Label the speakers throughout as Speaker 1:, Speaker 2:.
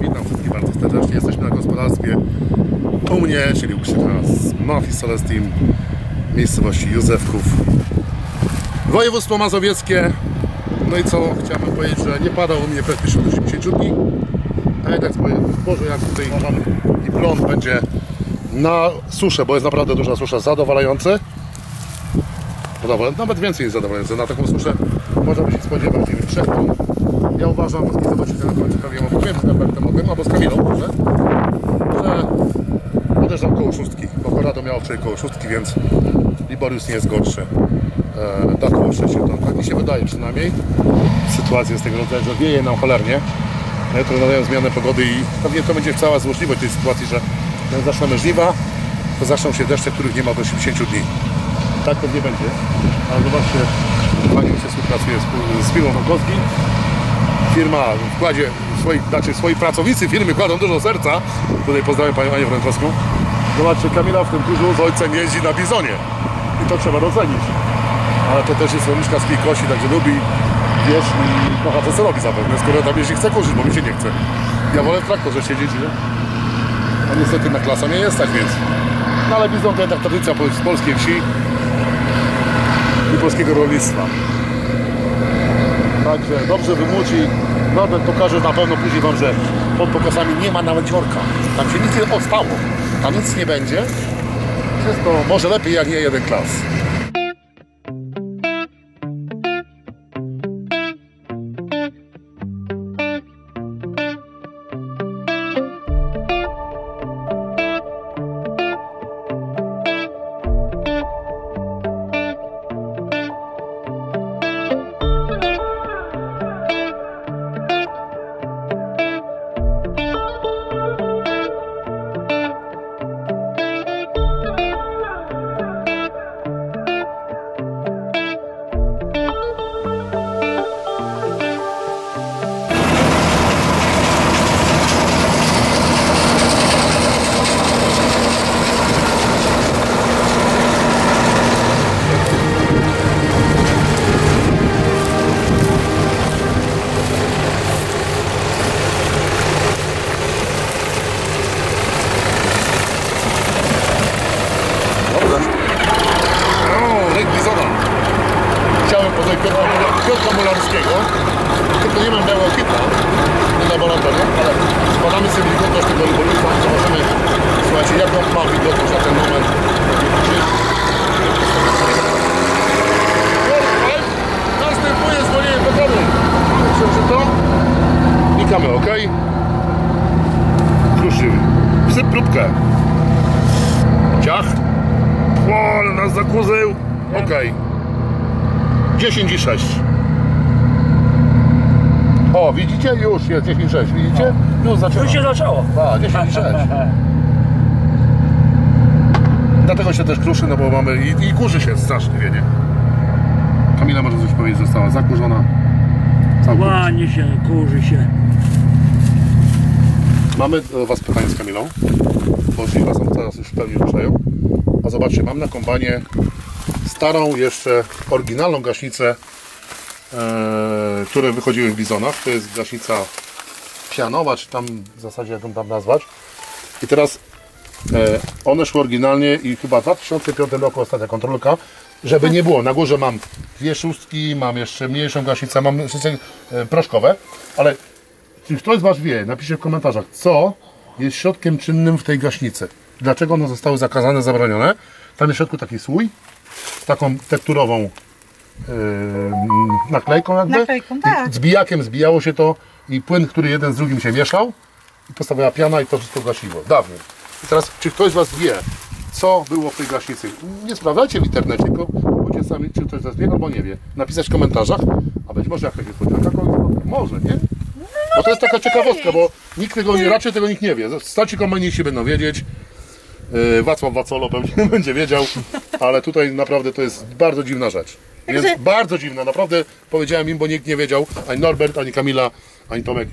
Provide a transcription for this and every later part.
Speaker 1: Witam wszystkich bardzo serdecznie. Jesteśmy na gospodarstwie u mnie, czyli u Krzyka z Mafii Celestim, miejscowości Józefków. Województwo mazowieckie. No i co chciałbym powiedzieć, że nie padał u mnie praktycznie od 80 dni. A jednak Boże, jak tutaj i plon będzie na suszę, bo jest naprawdę duża susza, zadowalający. Zadowalający, nawet więcej jest zadowalający. Na taką suszę można by się spodziewać, nie wiem, 3 ton. Ja uważam, i zobaczycie na końcu pewnie opowiem z Lambertem o tym, albo z Kamilą może, że podejrzewam koło szóstki, bo Corrado miał wczoraj koło szóstki, więc Liborius nie jest gorszy. E, da koło 6 ton, tak mi się wydaje przynajmniej. Sytuacja jest tego rodzaju, że wieje nam cholernie. No jutro nadają zmianę pogody i pewnie to będzie cała złożliwość tej sytuacji, że jak zaczną żniwa, to zaczną się deszcze, których nie ma do 80 dni. Tak pewnie będzie. Ale zobaczcie, Pani się współpracuje z, z firmą. Firma wkładzie swoich, znaczy swoi pracownicy firmy kładą dużo serca. Tutaj pozdrawiam Panią Anię Wręczowską. Zobaczcie, Kamila w tym kurzu z ojcem jeździ na bizonie. I to trzeba docenić. Ale to też jest rolniczka z Kijkosi, także lubi, wiesz, i kocha co robi zapewne. Skoro tam jeździ chce kurzyć, bo mi się nie chce. Ja wolę w traktorze siedzieć, nie? A niestety na klasa nie jest tak, więc... No ale bizon to jednak tradycja polskiej wsi i polskiego rolnictwa. Także dobrze wymuci. Norbert pokaże na pewno później Wam, że pod pokosami nie ma nawet dziorka. Tam się nic nie ostało. Tam nic nie będzie. Wszystko może lepiej jak nie jeden klas. 10 i 6. O, widzicie? Już jest 10 i 6. Widzicie? Już zaczęło.
Speaker 2: Już się zaczęło.
Speaker 1: A, 10 i 6. Dlatego się też kruszy, no bo mamy i, i kurzy się strasznie, wie nie? Kamila może coś powiedzieć, została zakurzona.
Speaker 2: Łanie się, kurzy się.
Speaker 1: Mamy do Was pytanie z Kamilą, bo żniwa są teraz już w pełni ruszają. A zobaczcie, mam na kombanie starą, jeszcze oryginalną gaśnicę, e, które wychodziły w bizonach. To jest gaśnica pianowa, czy tam w zasadzie jak ją tam nazwać. I teraz e, one szły oryginalnie i chyba w 2005 roku ostatnia kontrolka, żeby nie było. Na górze mam dwie szóstki, mam jeszcze mniejszą gaśnicę, mam jeszcze proszkowe, ale czy ktoś z Was wie, napiszcie w komentarzach, co jest środkiem czynnym w tej gaśnicy. Dlaczego one zostały zakazane, zabronione? Tam jest w środku taki słój taką tekturową yy, naklejką jakby.
Speaker 3: Naklejką, tak.
Speaker 1: I z bijakiem zbijało się to i płyn, który jeden z drugim się mieszał i postawiała piana i to wszystko gasiło. Dawniej. I teraz, czy ktoś z Was wie, co było w tej gaśnicy? Nie sprawdzajcie w internecie, tylko pójdźcie sami, czy ktoś z Was wie, albo nie wie. Napisać w komentarzach, a być może jakaś niespodzianka, może, nie? Bo to jest taka ciekawostka, bo nikt tego nie, raczej tego nikt nie wie. Starci komuniści będą wiedzieć. Yy, Wacław Wacolo pewnie będzie wiedział, ale tutaj naprawdę to jest bardzo dziwna rzecz. Więc
Speaker 3: Także-
Speaker 1: bardzo dziwna, naprawdę powiedziałem im, bo nikt nie wiedział, ani Norbert, ani Kamila, ani Tomek.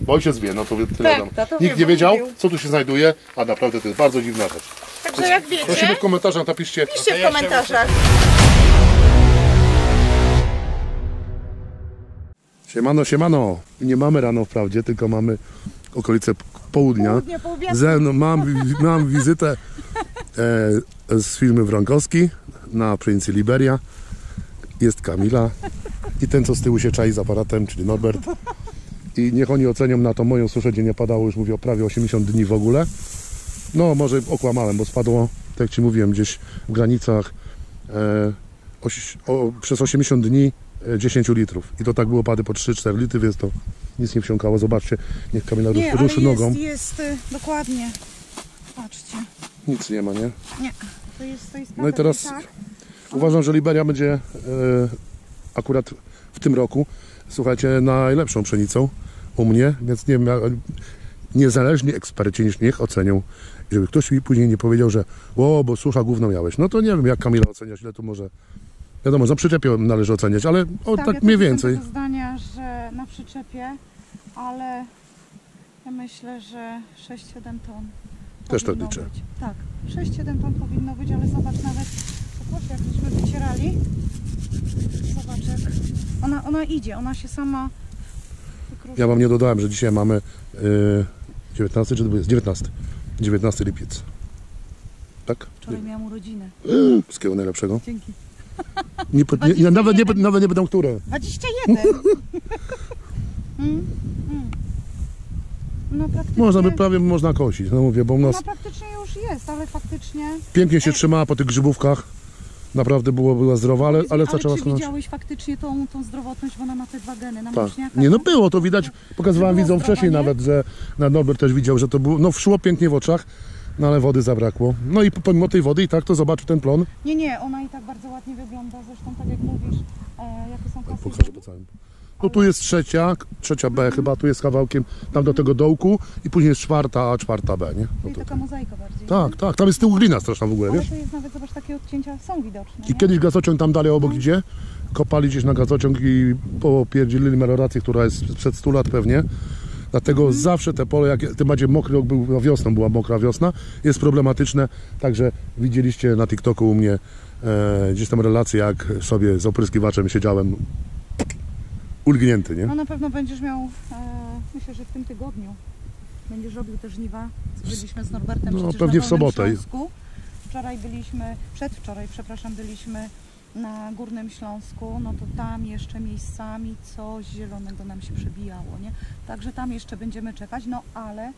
Speaker 1: Bo ojciec wie, no to tyle
Speaker 3: Tak,
Speaker 1: wiadomo. Nikt
Speaker 3: wie,
Speaker 1: nie wiedział,
Speaker 3: mówił.
Speaker 1: co tu się znajduje, a naprawdę to jest bardzo dziwna rzecz.
Speaker 3: Także jak
Speaker 1: Prosimy
Speaker 3: wiecie,
Speaker 1: w komentarzach, napiszcie,
Speaker 3: piszcie w komentarzach.
Speaker 1: Siemano, siemano. Nie mamy rano wprawdzie, tylko mamy okolice południa.
Speaker 2: Południe, południe.
Speaker 1: Ze mną mam, mam wizytę z firmy Wronkowski na prowincji Liberia. Jest Kamila i ten, co z tyłu się czai z aparatem, czyli Norbert. I niech oni ocenią na to moją suszę, gdzie nie padało już mówię o prawie 80 dni w ogóle. No może okłamałem, bo spadło, tak jak Ci mówiłem, gdzieś w granicach e, oś, o, przez 80 dni e, 10 litrów. I to tak było pady po 3-4 litry, więc to nic nie wsiąkało. Zobaczcie, niech Kamila
Speaker 2: Nie,
Speaker 1: ruszy,
Speaker 2: jest,
Speaker 1: nogą.
Speaker 2: jest, y, dokładnie. Patrzcie.
Speaker 1: Nic nie ma, nie?
Speaker 2: Nie, to jest, to jest
Speaker 1: No i teraz
Speaker 2: tak.
Speaker 1: uważam, że Liberia będzie e, akurat w tym roku, słuchajcie, najlepszą pszenicą u mnie, więc nie wiem, ja- niezależni eksperci niż niech ocenią. Żeby ktoś mi później nie powiedział, że o, bo susza gówno miałeś. No to nie wiem, jak Kamila oceniać, ile tu może... Wiadomo, za przyczepie należy oceniać, ale o, tak,
Speaker 2: ja też
Speaker 1: mniej więcej.
Speaker 2: tego zdania, że na przyczepie, ale ja myślę, że 6-7 ton.
Speaker 1: Też to liczę.
Speaker 2: Być. Tak, 6-7 ton powinno być, ale zobacz nawet, zobacz jak żeśmy wycierali. Zobacz jak ona, ona idzie, ona się sama wykrusza.
Speaker 1: Ja wam nie dodałem, że dzisiaj mamy e, 19 czy 20? 19. 19 lipiec. Tak?
Speaker 2: Wczoraj miałam urodziny.
Speaker 1: Wszystkiego najlepszego.
Speaker 2: Dzięki.
Speaker 1: Nie, nie, nawet, nie, nawet nie będą które.
Speaker 2: 21! mm, mm. No praktycznie,
Speaker 1: Można by prawie można kosić, no mówię, bo u nas
Speaker 2: ona praktycznie już jest, ale faktycznie...
Speaker 1: pięknie się trzymała po tych grzybówkach. Naprawdę było, była zdrowa, ale, ale zaczęła
Speaker 2: czy
Speaker 1: schonąć.
Speaker 2: widziałeś faktycznie tą, tą zdrowotność, bo ona ma te dwa geny na
Speaker 1: Tak. Nie no było to widać, pokazywałem widzom
Speaker 2: zdrowa,
Speaker 1: wcześniej
Speaker 2: nie?
Speaker 1: nawet, że na Norbert też widział, że to było, no szło pięknie w oczach, no ale wody zabrakło. No i pomimo tej wody i tak to zobaczył ten plon.
Speaker 2: Nie, nie, ona i tak bardzo ładnie wygląda, zresztą tak jak mówisz, e, jakie są kasy.
Speaker 1: Pokażę po całym. No tu jest trzecia, trzecia B chyba, tu jest kawałkiem tam do tego dołku i później jest czwarta A, czwarta B, nie? No
Speaker 2: Czyli
Speaker 1: to,
Speaker 2: taka mozaika bardziej.
Speaker 1: tak, tak, tam jest z tyłu glina straszna w ogóle,
Speaker 2: Ale
Speaker 1: wiesz?
Speaker 2: to jest nawet, zobacz, takie odcięcia są widoczne.
Speaker 1: I
Speaker 2: nie?
Speaker 1: kiedyś gazociąg tam dalej obok idzie, kopali gdzieś na gazociąg i popierdzielili melorację, która jest sprzed 100 lat pewnie. Dlatego zawsze te pole, jak tym bardziej mokry rok był, no wiosną była mokra wiosna, jest problematyczne. Także widzieliście na TikToku u mnie e, gdzieś tam relacje, jak sobie z opryskiwaczem siedziałem ulgnięty, nie?
Speaker 2: No na pewno będziesz miał, e, myślę, że w tym tygodniu będziesz robił te żniwa. Byliśmy z Norbertem
Speaker 1: No, pewnie
Speaker 2: na
Speaker 1: w sobotę.
Speaker 2: Śląsku. Wczoraj byliśmy, przedwczoraj, przepraszam, byliśmy na Górnym Śląsku, no to tam jeszcze miejscami coś zielonego nam się przebijało, nie? Także tam jeszcze będziemy czekać, no ale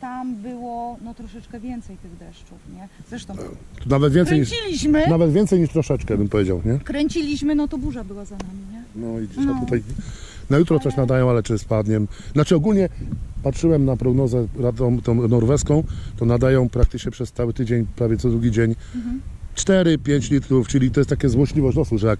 Speaker 2: tam było no troszeczkę więcej tych deszczów, nie? Zresztą
Speaker 1: Tu Nawet więcej niż,
Speaker 2: kręciliśmy,
Speaker 1: nawet więcej niż troszeczkę bym powiedział, nie?
Speaker 2: kręciliśmy, no to burza była za nami, nie?
Speaker 1: No i gdzieś
Speaker 2: No.
Speaker 1: tutaj na jutro coś nadają, ale czy spadnie. Znaczy ogólnie patrzyłem na prognozę tą, tą norweską, to nadają praktycznie przez cały tydzień, prawie co drugi dzień
Speaker 2: Mhm.
Speaker 1: 4-5 litrów, czyli to jest takie złośliwość losu, że jak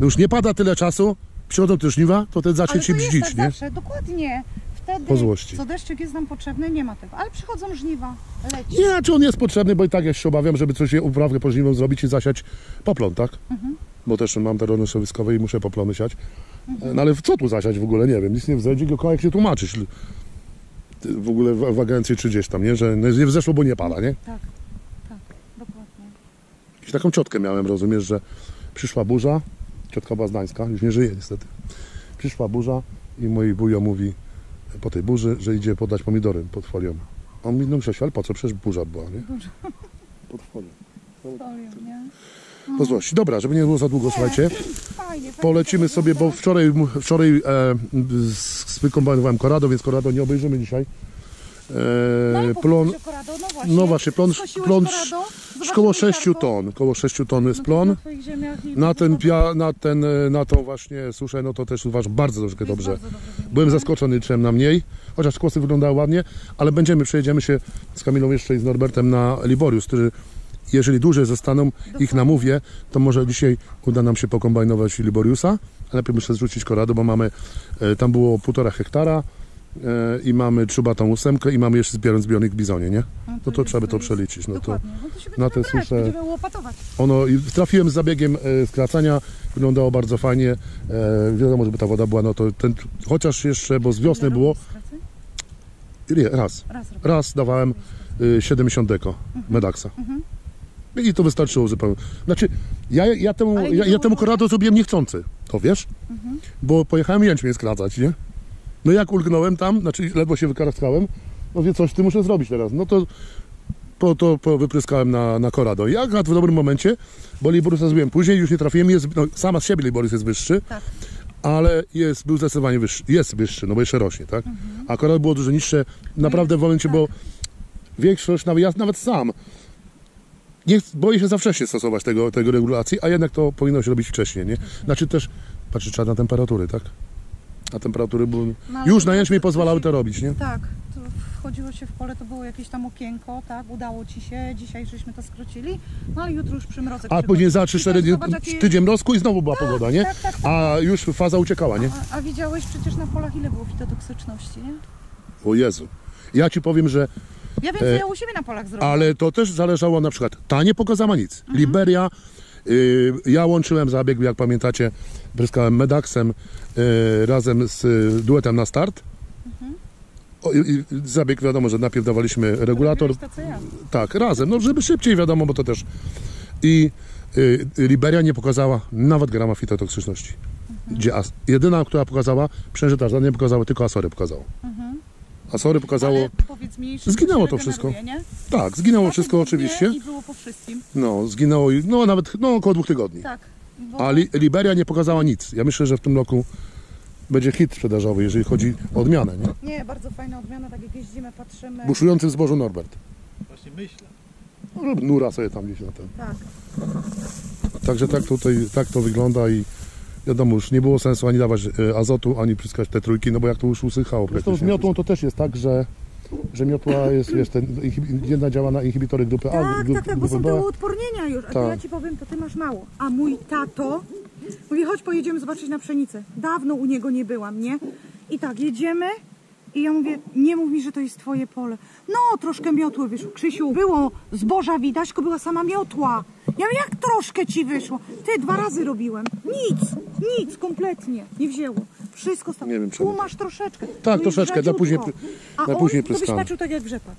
Speaker 1: już nie pada tyle czasu, przychodzą te żniwa, to ten zacznie się brzdzić,
Speaker 2: tak
Speaker 1: nie?
Speaker 2: zawsze, dokładnie. Wtedy,
Speaker 1: Po złości.
Speaker 2: co deszczyk jest nam potrzebny, nie ma tego. Ale przychodzą żniwa, leci.
Speaker 1: Nie, znaczy on jest potrzebny, bo i tak ja się obawiam, żeby coś uprawkę po żniwą zrobić i zasiać poplon, tak?
Speaker 2: Mhm.
Speaker 1: Bo też mam tereny środowiskowe i muszę poplony siać. No ale co tu zasiać w ogóle? Nie wiem, nic nie wzejdzie, tylko jak się tłumaczyć. W ogóle w, w agencji czy gdzieś tam, nie? Że nie wzeszło, bo nie pada, nie?
Speaker 2: Tak, tak, dokładnie.
Speaker 1: Jakąś taką ciotkę miałem, rozumiesz, że przyszła burza, ciotka była z Gdańska, już nie żyje niestety. Przyszła burza i mój wujo mówi po tej burzy, że idzie podać pomidory pod folią. On mówi, no Grzesiu, ale po co? Przecież burza była, nie? Pod folią.
Speaker 2: Folią, nie?
Speaker 1: Po złości. Dobra, żeby nie było za długo, słuchajcie. Polecimy sobie, bo wczoraj, wczoraj e, wykombinowałem korado, więc korado nie obejrzymy dzisiaj.
Speaker 2: No,
Speaker 1: E, plon,
Speaker 2: no właśnie.
Speaker 1: no właśnie, plon, plon
Speaker 2: Korado? Zobaczymy
Speaker 1: koło 6
Speaker 2: ziarno.
Speaker 1: ton, koło 6 ton jest
Speaker 2: No
Speaker 1: plon.
Speaker 2: Na
Speaker 1: ten, na ten, e, na tą właśnie suszę, no to też uważam bardzo dobrze.
Speaker 2: dobrze
Speaker 1: Byłem zaskoczony, liczyłem na mniej, chociaż kłosy wyglądały ładnie, ale będziemy, przejedziemy się z Kamilą jeszcze i z Norbertem na Liborius, który jeżeli dłużej zostaną, ich namówię, to może dzisiaj uda nam się pokombinować Liboriusa, najpierw muszę zrzucić korado, bo mamy, e, tam było półtora hektara e, i mamy czubatą ósemkę i mamy jeszcze zbierając zbiornik w Bizonie, nie?
Speaker 2: No
Speaker 1: to trzeba by to przeliczyć, no to.
Speaker 2: No
Speaker 1: na
Speaker 2: Będziemy łopatować.
Speaker 1: ono, i trafiłem z zabiegiem e, skracania, wyglądało bardzo fajnie, wiadomo, żeby ta woda była, no to ten, chociaż jeszcze, bo z wiosny było, raz,
Speaker 2: Raz
Speaker 1: raz dawałem y, 70 deko Medaxa.
Speaker 2: Mhm.
Speaker 1: I to wystarczyło zupełnie. Znaczy, ja, ja temu, ja, ja temu korado zrobiłem niechcący, to wiesz?
Speaker 2: Mhm.
Speaker 1: Bo pojechałem jęczmień skracać, nie? No jak ulgnąłem tam, znaczy ledwo się wykaraskałem, no wie coś ty muszę zrobić teraz. No to po, to po wypryskałem na, na korado. I akurat w dobrym momencie, bo Liborusa zrobiłem później, już nie trafiłem, jest, no, sama z siebie Liborus jest wyższy,
Speaker 2: Tak.
Speaker 1: ale jest, był zdecydowanie wyższy, jest wyższy, no bo jeszcze rośnie, tak? A korado było dużo niższe, naprawdę w momencie, bo większość, nawet ja nawet sam, nie, boję się za wcześnie stosować tego, tego regulacji, a jednak to powinno się robić wcześniej, nie? Znaczy też, patrzeć trzeba na temperatury, tak? Na temperatury, bo
Speaker 2: No,
Speaker 1: już na jęczmień
Speaker 2: to
Speaker 1: pozwalały to robić, nie?
Speaker 2: Tak, to wchodziło się w pole, to było jakieś tam okienko, tak, udało Ci się, dzisiaj żeśmy to skrócili, no ale jutro już przymrozek
Speaker 1: A później za
Speaker 2: I
Speaker 1: 3-4
Speaker 2: też
Speaker 1: dni,
Speaker 2: jakie-
Speaker 1: tydzień mrozku i znowu była pogoda, nie?
Speaker 2: tak, tak, tak.
Speaker 1: A już faza uciekała, nie?
Speaker 2: A, a widziałeś przecież na polach ile było fitotoksyczności, nie?
Speaker 1: O Jezu. Ja ci powiem, że
Speaker 2: Ja wiem, co
Speaker 1: E,
Speaker 2: ja u siebie na polach zrobię.
Speaker 1: Ale to też zależało na przykład, ta nie pokazała nic. Liberia, y, ja łączyłem zabieg, jak pamiętacie, bryskałem Medaxem y, razem z y, duetem na start. O, i, i zabieg wiadomo, że najpierw dawaliśmy regulator,
Speaker 2: to, co ja.
Speaker 1: tak, razem, no żeby szybciej wiadomo, bo to też. I Liberia nie pokazała nawet grama fitotoksyczności. Gdzie as, jedyna, która pokazała, przężytarza nie pokazała, tylko Asory pokazało. Asory pokazało,
Speaker 2: Ale powiedz mi,
Speaker 1: Zginęło to wszystko.
Speaker 2: Nie?
Speaker 1: tak, zginęło
Speaker 2: Potem
Speaker 1: wszystko oczywiście.
Speaker 2: I było po wszystkim.
Speaker 1: No, zginęło, i- no nawet no, około dwóch tygodni.
Speaker 2: Tak. Bo...
Speaker 1: A li, Liberia nie pokazała nic. Ja myślę, że w tym roku będzie hit sprzedażowy, jeżeli chodzi o odmianę. Nie?
Speaker 2: Nie, bardzo fajna odmiana, tak jak jeździmy, patrzymy.
Speaker 1: Buszujący w zbożu Norbert.
Speaker 3: Właśnie myślę.
Speaker 1: No, lub nura sobie tam gdzieś na ten.
Speaker 2: Tak.
Speaker 1: Także tak tutaj, tak to wygląda i wiadomo, już nie było sensu ani dawać e, azotu, ani pryskać te trójki, no bo jak to już usychało
Speaker 3: Zresztą
Speaker 1: praktycznie.
Speaker 3: z miotłą to też jest tak, że, że miotła jest, wiesz, ten, jedna działa na inhibitory grupy A,
Speaker 2: Tak,
Speaker 3: grup,
Speaker 2: tak, tak, bo są te
Speaker 3: B.
Speaker 2: uodpornienia już. A to
Speaker 1: Tak.
Speaker 2: ja ci powiem, to ty masz mało. A mój tato mówi, chodź pojedziemy zobaczyć na pszenicę. Dawno u niego nie byłam, nie? I tak, jedziemy i ja mówię, nie mów mi, że to jest twoje pole. No, troszkę miotły wyszło. Krzysiu, było zboża widać, tylko była sama miotła. Ja jak troszkę ci wyszło? Ty, dwa razy robiłem. Nic, nic, kompletnie. Nie wzięło. Wszystko stało.
Speaker 1: Nie wiem, czemu.
Speaker 2: Tu masz troszeczkę.
Speaker 1: Tak,
Speaker 2: tu jest
Speaker 1: troszeczkę, na później-
Speaker 2: A
Speaker 1: na
Speaker 2: on,
Speaker 1: później
Speaker 2: to byś patrzył tak jak w rzepak.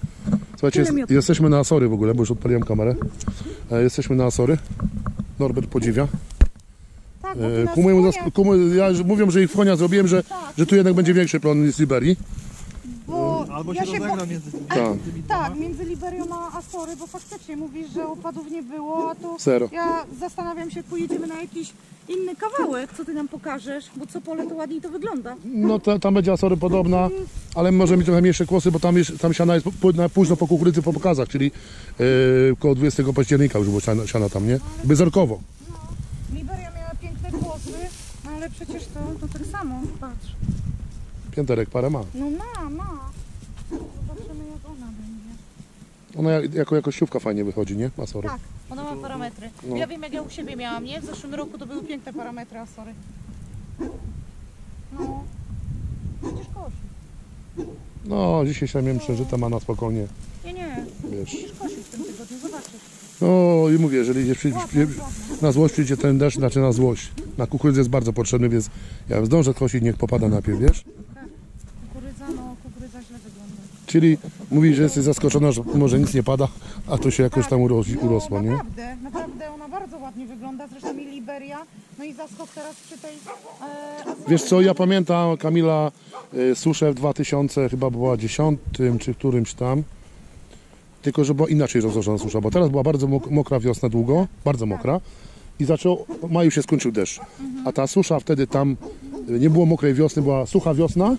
Speaker 1: Słuchajcie,
Speaker 2: Tyle
Speaker 1: jest, jesteśmy na Asory w ogóle, bo już odpaliłem kamerę. E, Jesteśmy na Asory. Norbert podziwia.
Speaker 2: Tak, bo
Speaker 1: E,
Speaker 2: nas
Speaker 1: Ku mojemu, zas- ku, mo- ja, że mówią, że ich w konia zrobiłem, że, że tu jednak będzie większy plon niż z Liberii.
Speaker 2: Bo
Speaker 3: Albo
Speaker 2: ja
Speaker 3: się rozegra między tymi
Speaker 1: Tak.
Speaker 3: tymi
Speaker 2: Tak, między Liberią a Astory, bo faktycznie mówisz, że opadów nie było, a tu
Speaker 1: Zero.
Speaker 2: ja zastanawiam się, jak pojedziemy na jakiś inny kawałek, co ty nam pokażesz, bo co pole to ładniej to wygląda.
Speaker 1: No ta, tam będzie Asory podobna, ale może mieć trochę mniejsze kłosy, bo tam, jest, tam siana jest po, na, późno po kukurydzy po pokazach, czyli yy, koło 20 października już było siana, siana tam, nie? Bezorkowo.
Speaker 2: Liberia miała piękne głosy, no ale przecież to, to tak samo, patrz.
Speaker 1: Pięterek parę ma.
Speaker 2: No ma, ma. Zobaczymy jak ona będzie.
Speaker 1: Ona jak- jako jakościówka fajnie wychodzi, nie? Asory.
Speaker 2: Tak, ona ma parametry.
Speaker 1: No.
Speaker 2: Ja wiem jak ja u siebie miałam, nie? W zeszłym roku to były piękne parametry Astory. No, przecież kosi.
Speaker 1: No, dzisiaj się miałem przeżyte, ma na spokojnie,
Speaker 2: Nie, nie,
Speaker 1: wiesz.
Speaker 2: Musisz kosić w tym tygodniu, zobaczysz.
Speaker 1: No i mówię, jeżeli gdzieś na złość przyjdzie ten deszcz, znaczy na złość. Na kukurydzę jest bardzo potrzebny, więc ja zdążę kosić, niech popada najpierw, wiesz?
Speaker 2: No kukurydza źle wygląda.
Speaker 1: Czyli mówi, że jesteś zaskoczona, że może nic nie pada, a to się jakoś tam urosi,
Speaker 2: no,
Speaker 1: urosło, nie?
Speaker 2: Naprawdę, naprawdę ona bardzo ładnie wygląda, zresztą i Liberia, no i zaskok teraz przy tej e.
Speaker 1: Wiesz co, ja pamiętam Kamila y, suszę w 2000 chyba była 10 czy którymś tam. Tylko, że była inaczej rozłożona susza, bo teraz była bardzo mok- mokra wiosna długo, bardzo mokra i zaczął, w maju się skończył deszcz. A ta susza wtedy tam, y, nie było mokrej wiosny, była sucha wiosna,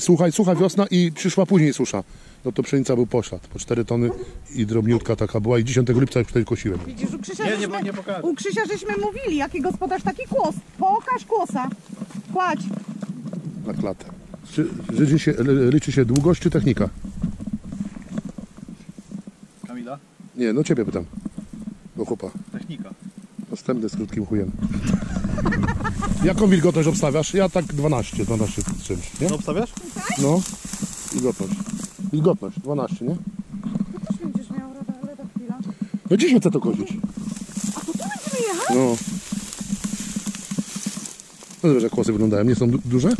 Speaker 1: słuchaj, sucha wiosna i przyszła później susza. No to pszenica był poślad, po 4 tony i drobniutka taka była i 10 lipca już wtedy kosiłem.
Speaker 2: Widzisz, u Krzysia,
Speaker 3: Nie, nie,
Speaker 2: żeśmy,
Speaker 3: nie pokażę.
Speaker 2: u Krzysia żeśmy mówili, jaki gospodarz taki kłos. Pokaż kłosa. Kładź.
Speaker 1: na klatę. Czy, liczy, się, liczy się długość czy technika?
Speaker 3: Kamila?
Speaker 1: Nie, no ciebie pytam. Do chłopa.
Speaker 3: Technika.
Speaker 1: Następny z krótkim chujem. Jaką wilgotność obstawiasz? Ja tak 12, 12 z czymś, nie?
Speaker 3: Co obstawiasz?
Speaker 1: No. Wilgotność. Wilgotność, 12, nie?
Speaker 2: Też będziesz miał rada, ale to chwila.
Speaker 1: No dzisiaj chcę to kosić.
Speaker 2: A to tu będziemy jechać?
Speaker 1: No. No zobacz, jak kłosy wyglądają. Nie są du- duże?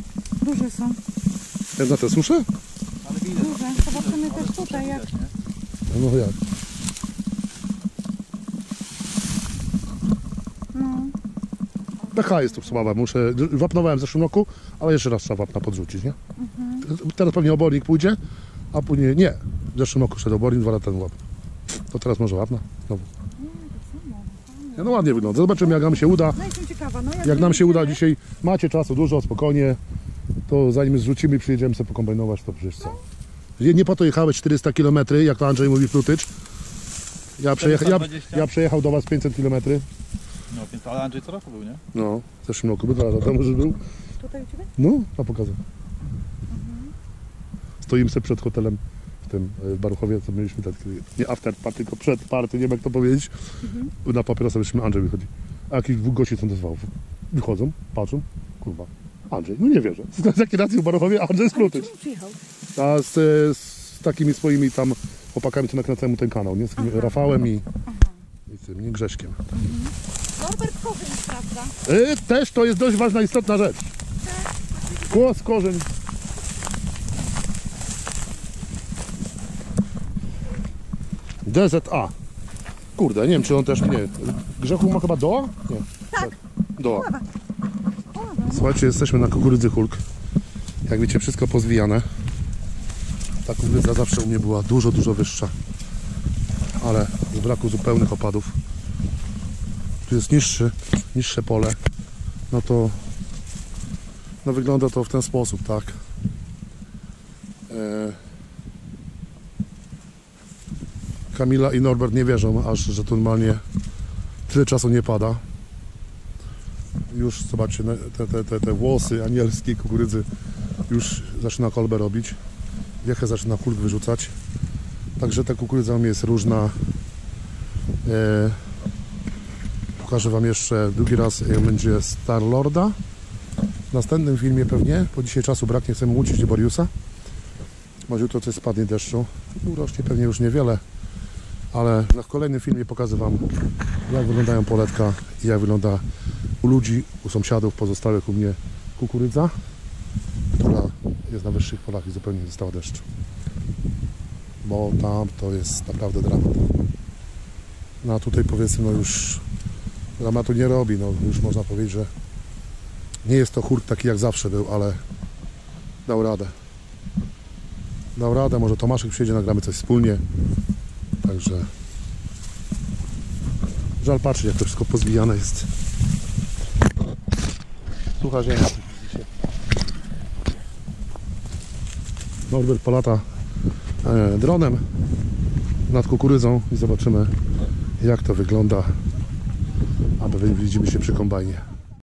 Speaker 2: Duże są,
Speaker 1: Jak na te susze?
Speaker 2: Duże. Zobaczymy też tutaj, jak
Speaker 1: No jak? pH jest tu słaba. Muszę, wapnowałem w zeszłym roku, Ale jeszcze raz trzeba wapna podrzucić, nie? Teraz pewnie obornik pójdzie, a później nie. W zeszłym roku szedł obornik, dwa lata temu wapna. To teraz może wapna znowu. Nie, no ładnie wygląda. Zobaczymy jak nam się uda.
Speaker 2: No jestem ciekawa, no
Speaker 1: Jak nam się uda dzisiaj, macie czasu dużo, spokojnie, to zanim zrzucimy i przyjedziemy sobie pokombinować, to przecież co? Nie, nie po to jechałeś 400 km, jak to Andrzej mówi Flutycz. Ja, przejecha, ja,
Speaker 3: 420?
Speaker 1: ja przejechał do Was 500 km.
Speaker 3: Więc, ale Andrzej co roku był, nie?
Speaker 1: No, w zeszłym roku, by dwa lata temu, że był.
Speaker 2: Tutaj u Ciebie?
Speaker 1: No, a pokazał. Stoimy sobie przed hotelem w tym e, w Baruchowie, co mieliśmy taki, nie after party, tylko przed party, nie wiem jak to powiedzieć. Na papierosa wyszliśmy, Andrzej wychodzi. A jakichś dwóch gości są do zwałów. Wychodzą, patrzą, kurwa. Andrzej, no nie wierzę. Z jakiej racji w Baruchowie, a Andrzej
Speaker 2: przyjechał?
Speaker 1: A z, e, z takimi swoimi tam chłopakami, co nakręcają mu ten kanał, nie? Z takim Rafałem i, i tym, nie Grześkiem.
Speaker 2: Norbert Kochyn sprawdza.
Speaker 1: E, też to jest dość ważna, istotna rzecz. Głos, korzeń. DZA. Kurde, nie wiem czy on też nie. Grzechu ma chyba doła? Nie. Tak. Doła. Słuchajcie, jesteśmy na kukurydzy Hulk. Jak widzicie, wszystko pozwijane. Ta kukurydza zawsze u mnie była dużo, dużo wyższa. Ale z braku zupełnych opadów. Tu jest niższy, niższe pole no to no wygląda to w ten sposób, tak. E... Kamila i Norbert nie wierzą, aż że to normalnie tyle czasu nie pada. Już zobaczcie, no, te, te, te, te włosy anielskie kukurydzy już zaczyna kolbę robić. Wiechę zaczyna kulk wyrzucać. Także ta kukurydza jest różna. E... Pokażę Wam jeszcze drugi raz, jak będzie Star Lorda. W następnym filmie pewnie, bo dzisiaj czasu brak, nie chcemy łucić Boriusa. Może jutro coś spadnie deszczu. Urośnie pewnie już niewiele, ale na kolejnym filmie pokażę Wam, jak wyglądają poletka i jak wygląda u ludzi, u sąsiadów pozostałych u mnie kukurydza, która jest na wyższych polach i zupełnie nie dostała deszczu. Bo tam to jest naprawdę dramat. No a tutaj powiedzmy, no już dramatu nie robi, no już można powiedzieć, że nie jest to hurt taki jak zawsze był, ale dał radę. Dał radę, może Tomaszek przyjedzie, nagramy coś wspólnie. Także żal patrzeć, jak to wszystko pozwijane jest. Sucha ziemia. Norbert polata e, dronem nad kukurydzą i zobaczymy jak to wygląda, widzimy się przy kombajnie.